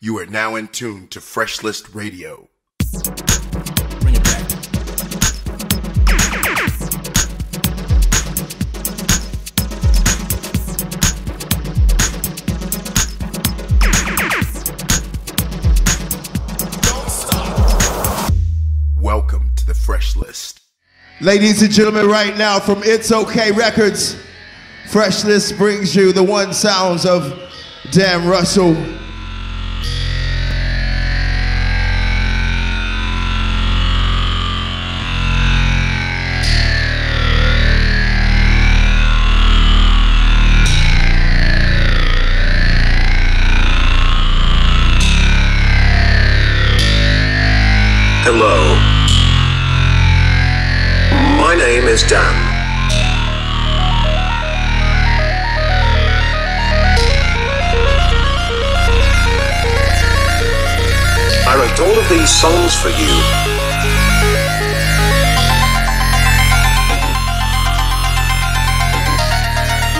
You are now in tune to Freshlist Radio. Ladies and gentlemen, right now from It's Okay Records, Freshness brings you the one sounds of Dan Russell. Is Dan. I wrote all of these songs for you.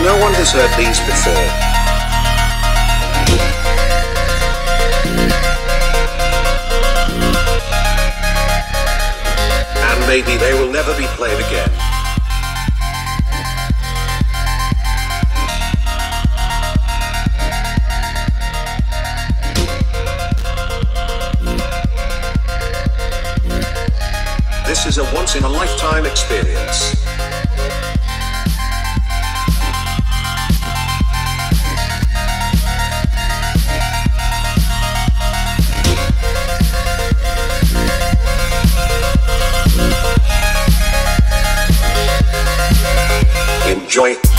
No one has heard these before. and maybe they will never be played again. This is a once in a lifetime experience. Enjoy. Enjoy.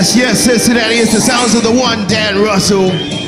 Yes, yes, Cincinnati, it's the sounds of the one, Dan Russell.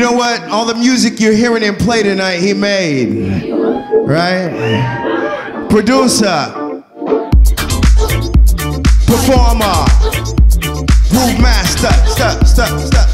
Know what? All the music you're hearing him play tonight, he made. Right? Producer. Performer. Groove master.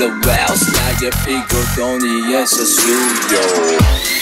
the wells, now a figure don't need a suit.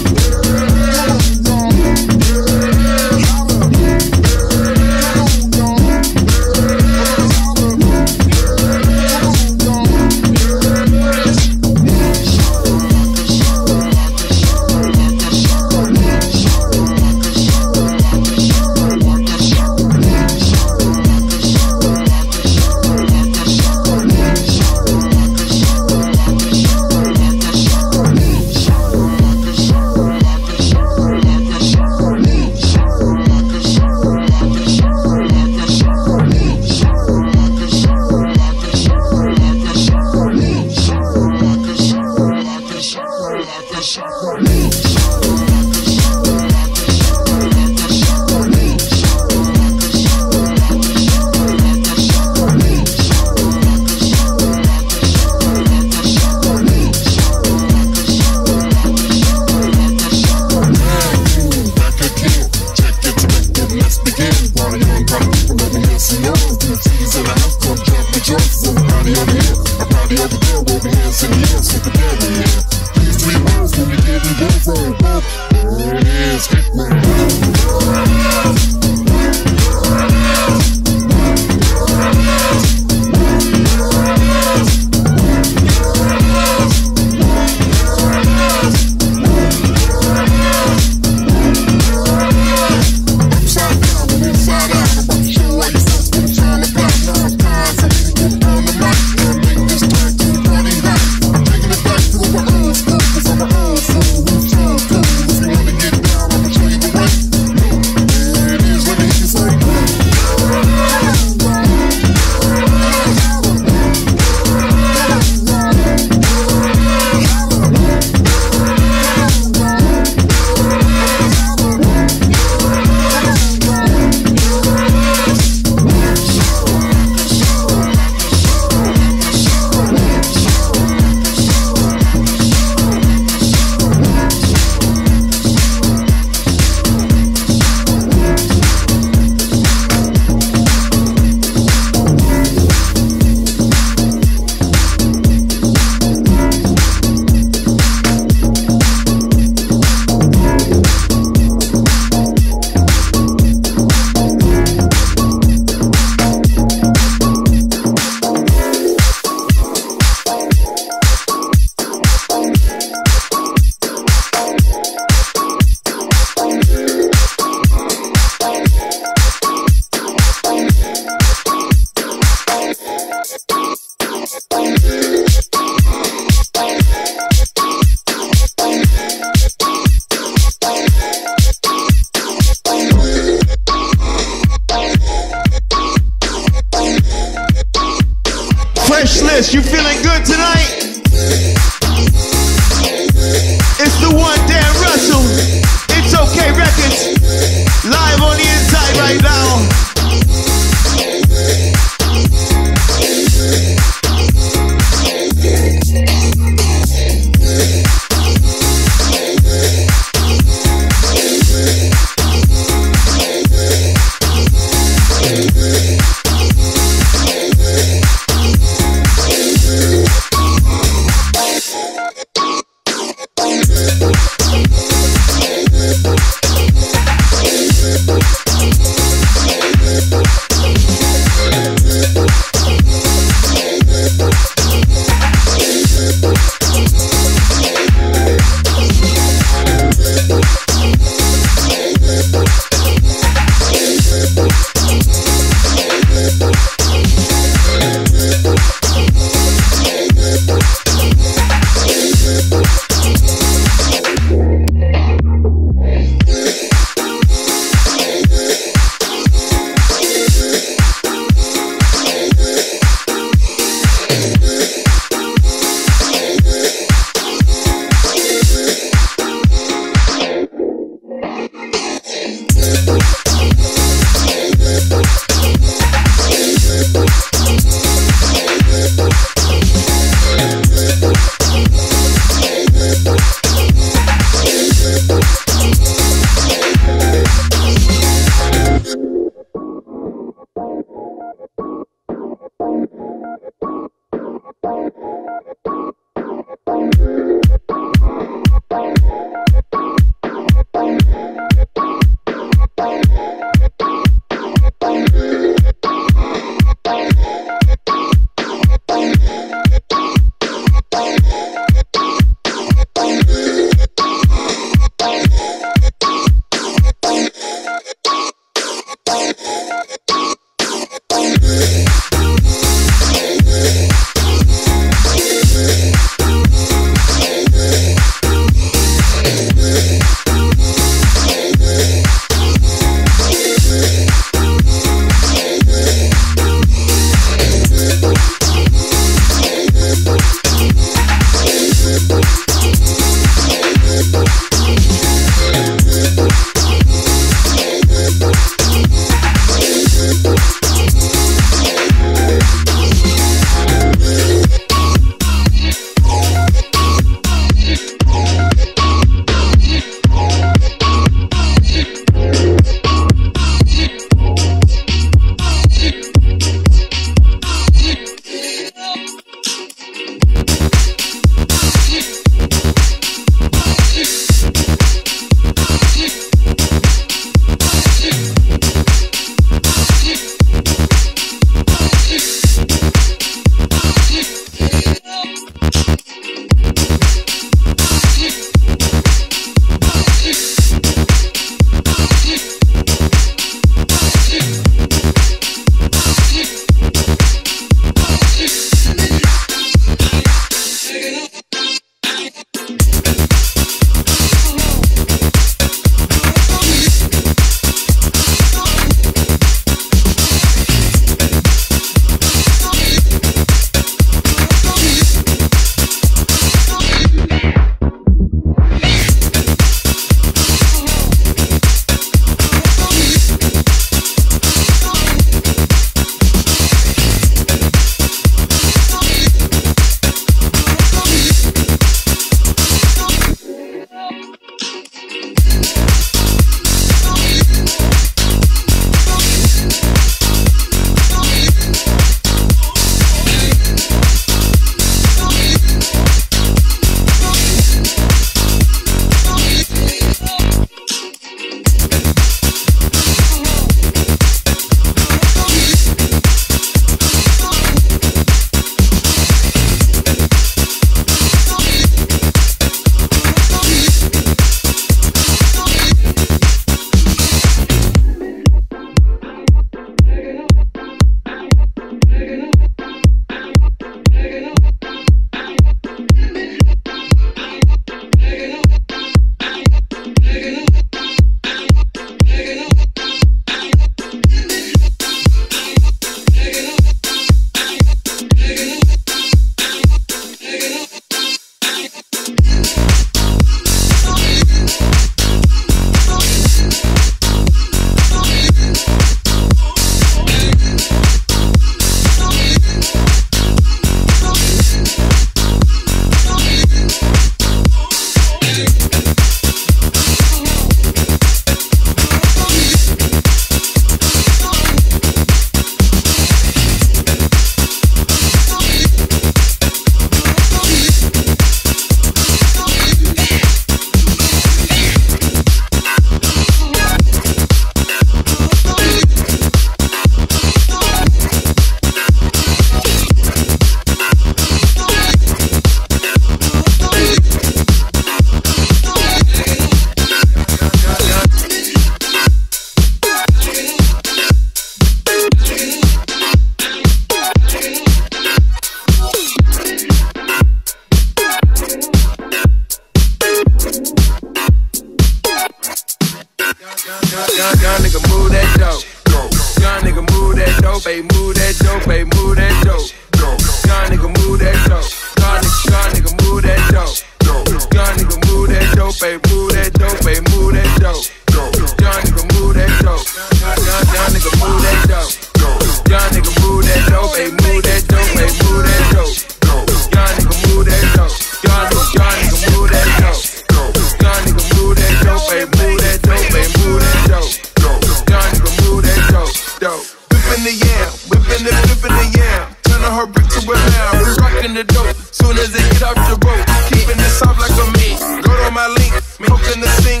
They get off the boat, keeping it soft like a meat. Go to my link, poking the sink.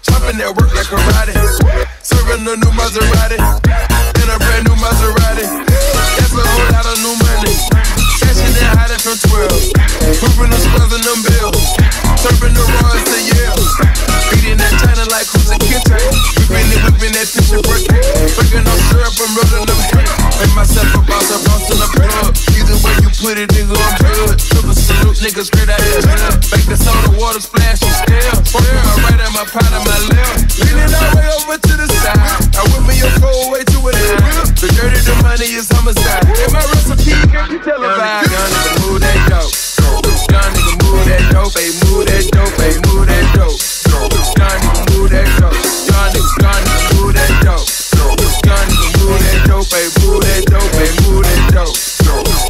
Chopping that work like a karate. Serving a new Maserati. And a brand new Maserati. That's a whole lot of new money. Stashing and hiding from 12. Moving the squares and them bills. Serving the rods to Yale. Beating that China like who's a kitchen. It, whipping that tissue brick. Breaking no syrup and rolling them hit. Make myself a boss, a boss in the plug. Either way you put it, nigga, I'm good. Triple salute, nigga, straight out here. Make the soda water splash and still. Swear, I right at my pot and my left. Leaning all the way over to the side. I whip me your cold way to it. The dirty, the money is homicide. In my recipe, can you tell about? Young nigga, move that dope. Young nigga, move that dope, ayy, move that dope, ayy, move that dope. Young nigga, move that dope. Nigga, young move that dope. Nigga, move that dope, ayy, move that dope, ayy, move that dope.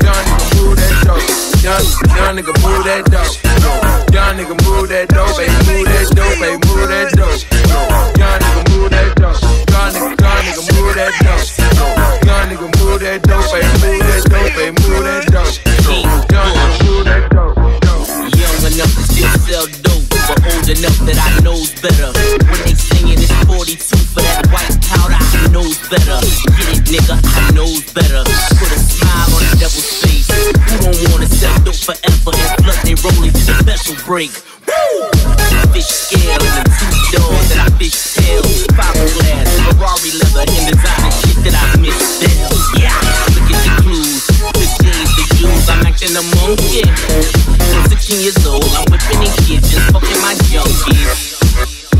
Nigga, move that dope. Young, young nigga, move that dope. Young nigga, move that dope, ayy, move that dope, ayy, move that dope. Young nigga, move that dope. Young nigga, young nigga, move that dope. Young nigga, move that dope, ayy, move that dope, ayy, move that dope. Young old enough that I knows better. When they singing it's 42 for that white powder, I knows better. Get it, nigga, I knows better. Put a smile on the devil's face. Who don't wanna sell dope forever and flood they rolling to the special break? Woo! Fish scale and two doors that I fish tail. Fiberglass, Ferrari leather, and designer shit that I miss still. Yeah, look at the clues, the the I'm acting. I'm 16 years old, I'm whipping in kitchens, fucking my young kids.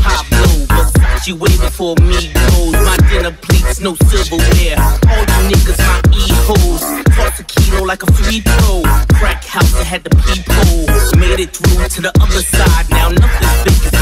Pablo, Versace waiting for me goes. My dinner plates, no silverware. All you niggas, my e-hoes. Toss a kilo like a free throw. Crack house, I had the peephole. Made it through to the other side. Now nothing's big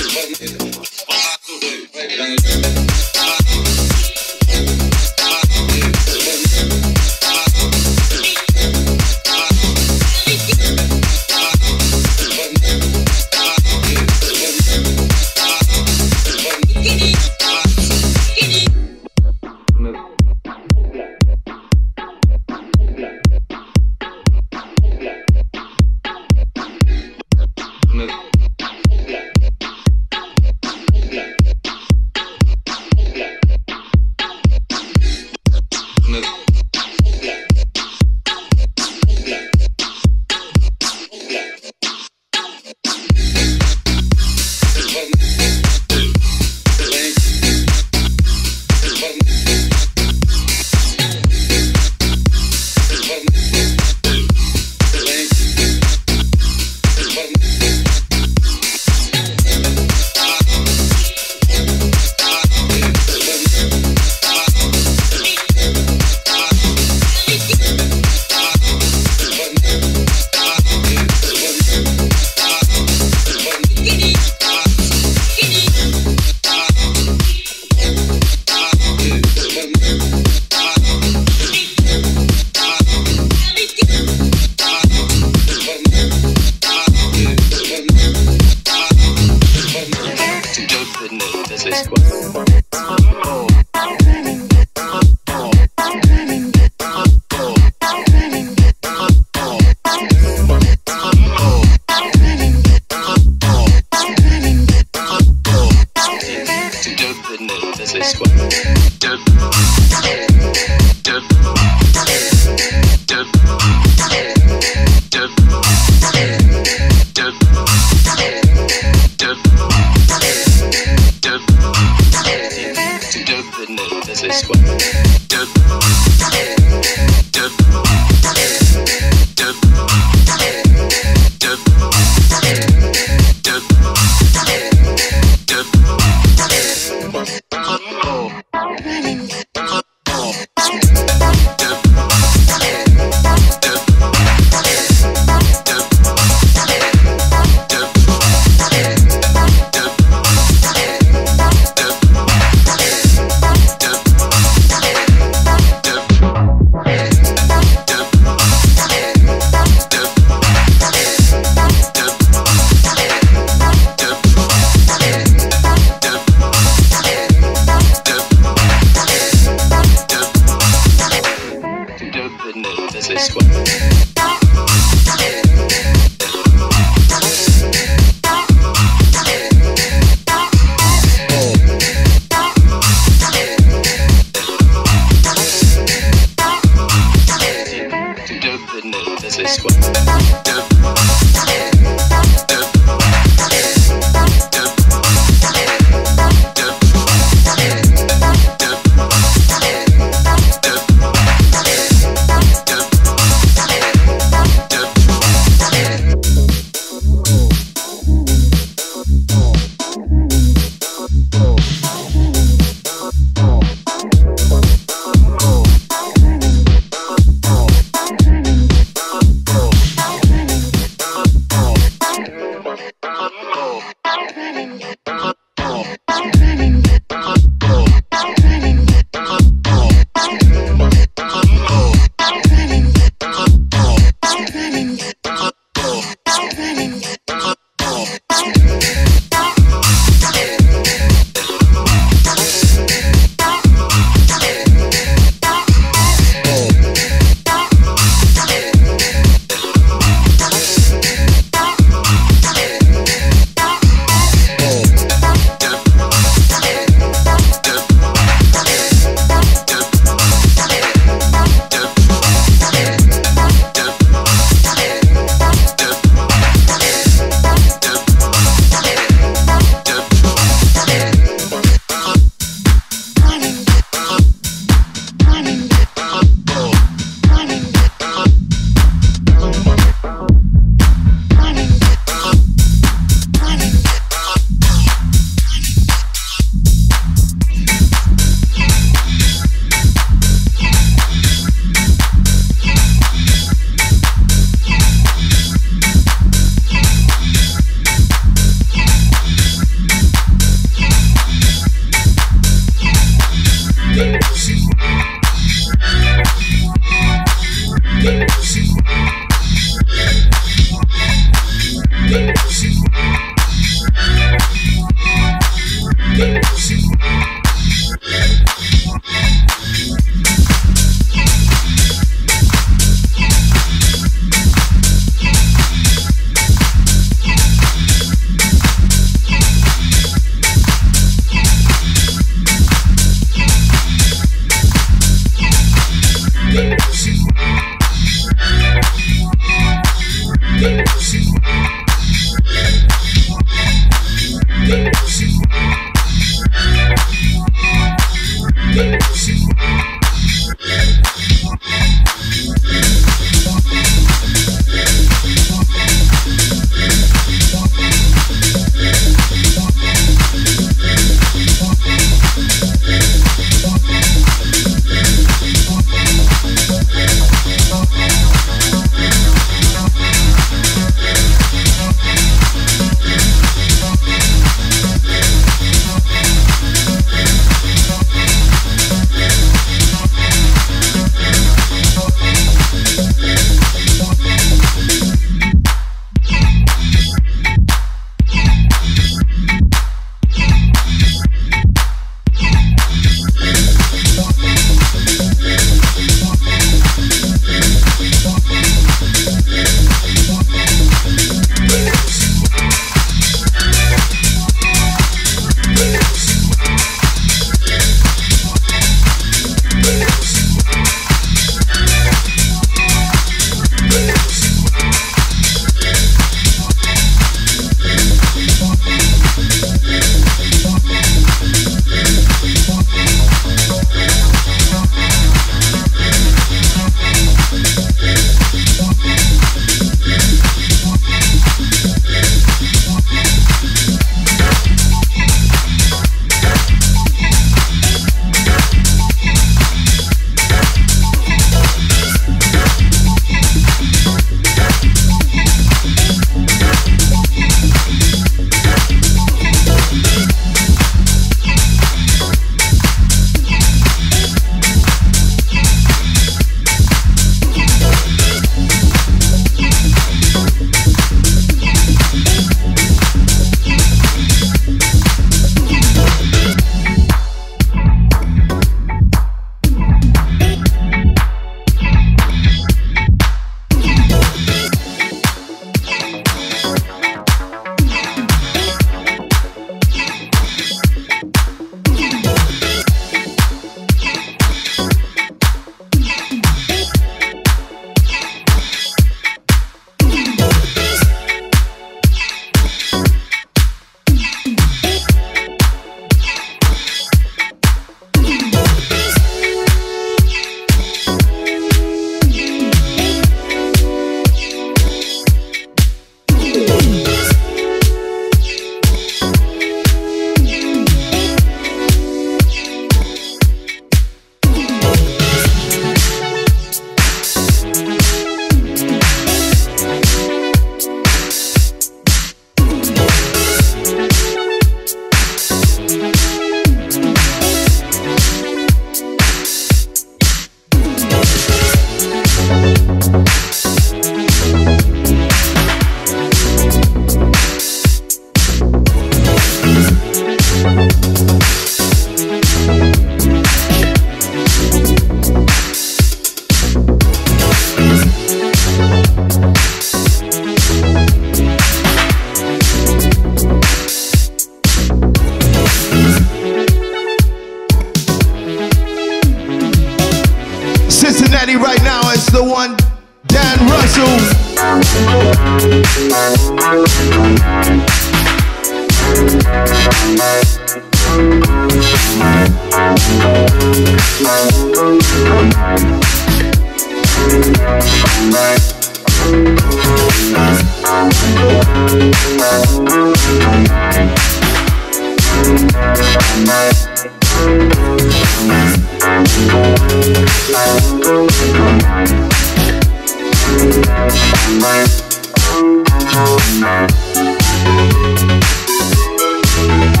Thank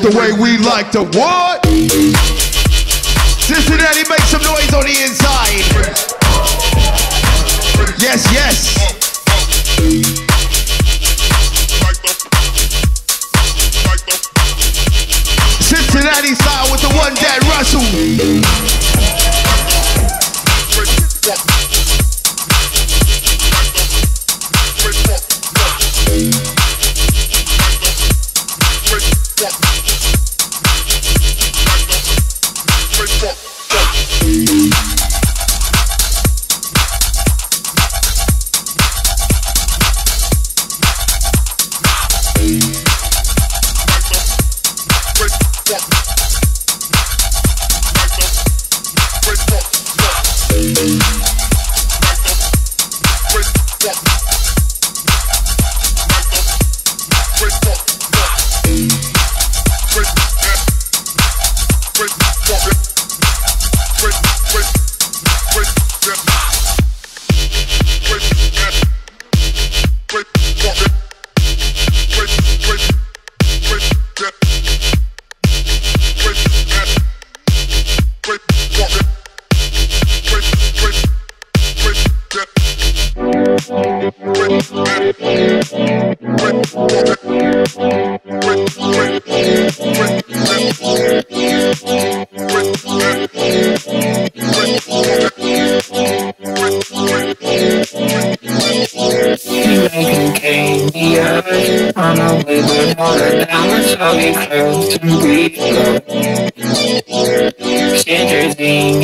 The way we like to what? Cincinnati, make some noise on the inside. Yes, yes.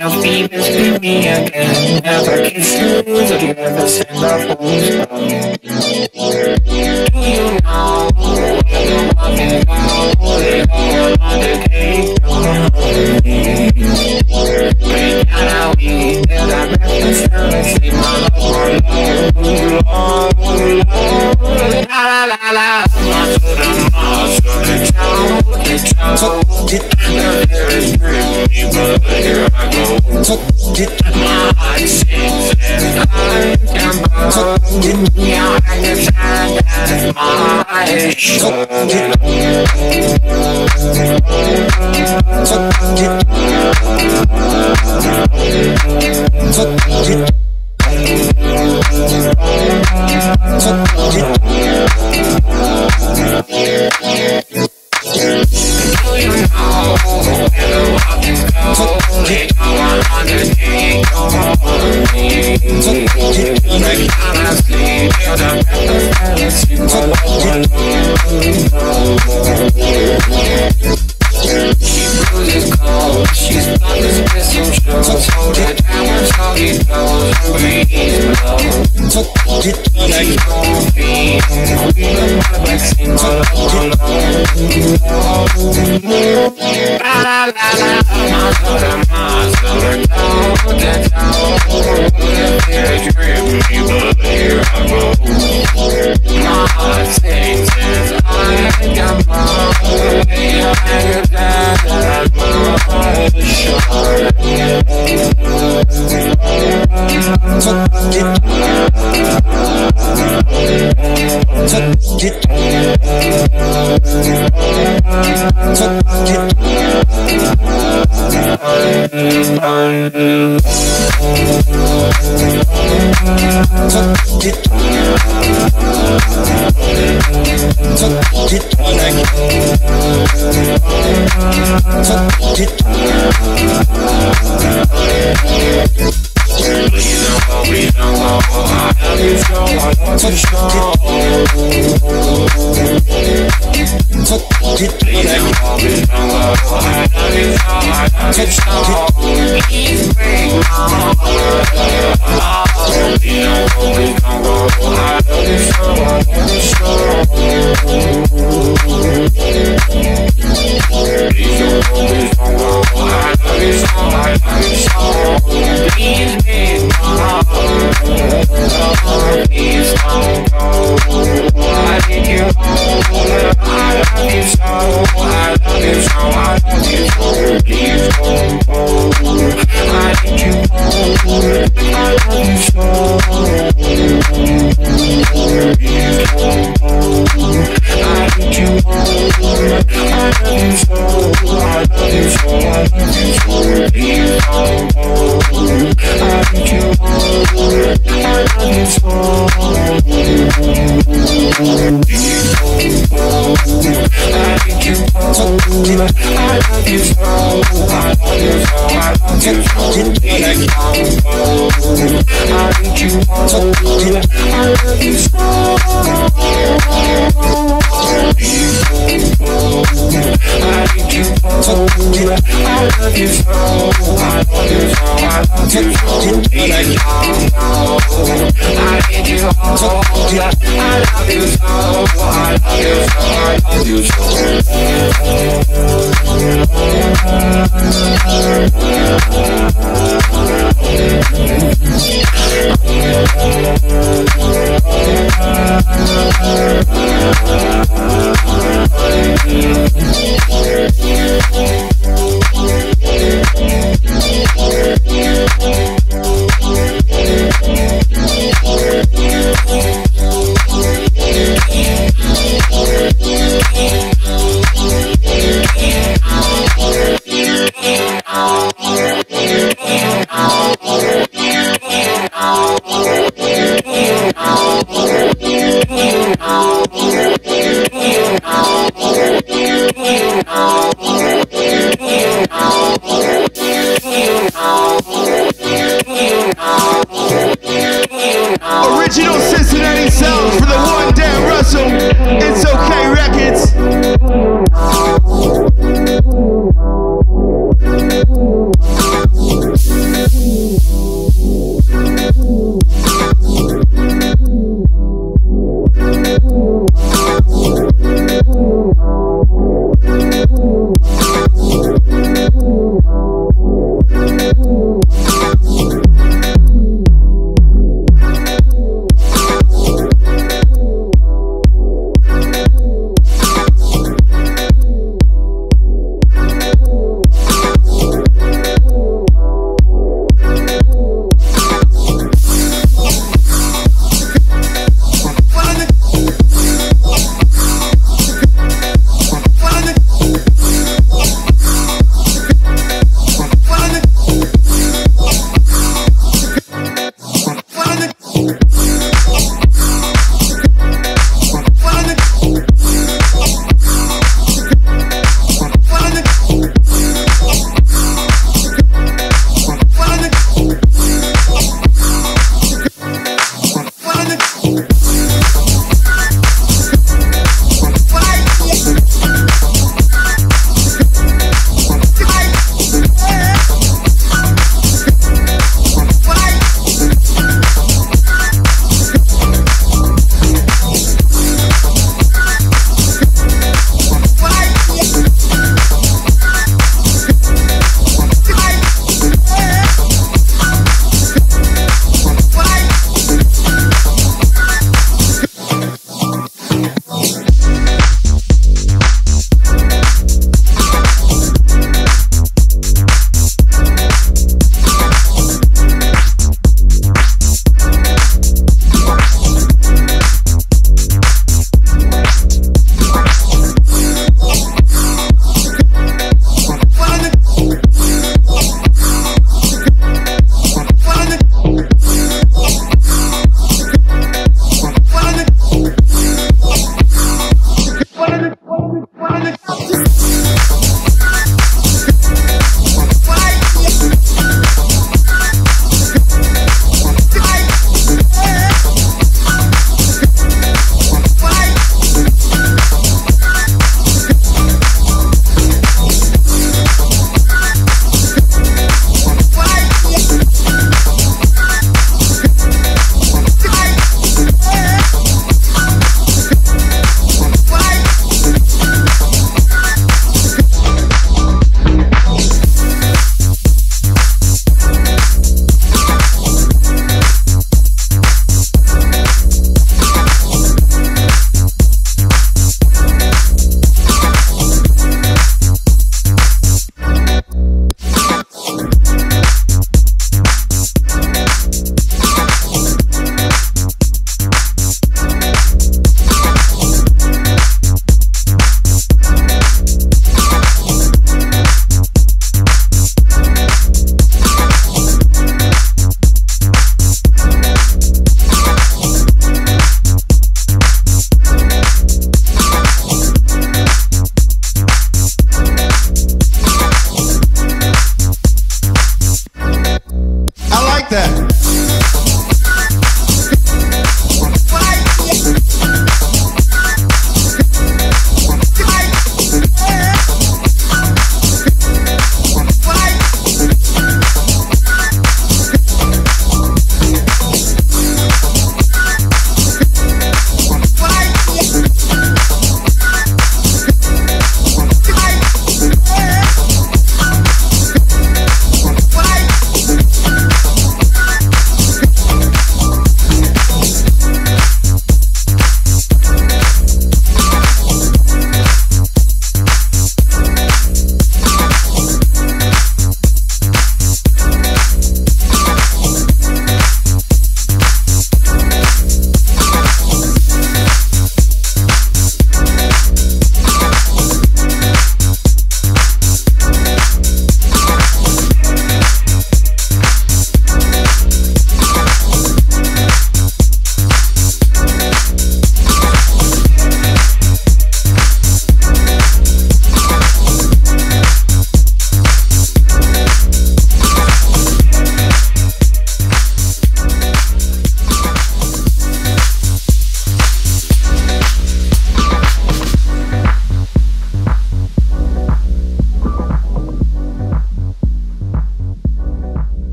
no demons to me again. Never kiss you, or you ever send our phone from Do you know where you're walking down? Holding on another day from Break down how wait till I reference down and say my love for love, love, love, la la la la. My foot and my foot and toe, and toe. Did